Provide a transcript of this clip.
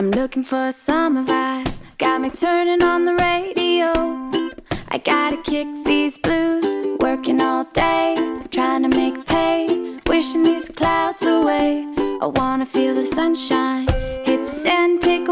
I'm looking for a summer vibe, got me turning on the radio. I gotta kick these blues, working all day, trying to make pay, wishing these clouds away. I wanna feel the sunshine, hit the sand, take a